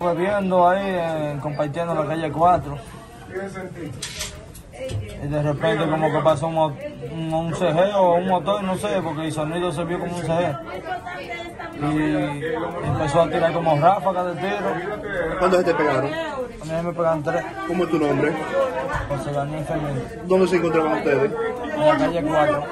Bebiendo ahí, compartiendo la calle 4. Y de repente como que pasó un, un, un CG o un motor, no sé, porque el sonido se vio como un CG. Y empezó a tirar como ráfagas de tiro. ¿Cuántos te pegaron? A mí me pegan tres, ¿Cómo es tu nombre? José Daniel Fermín, ¿Dónde se encontraban ustedes? en la calle 4.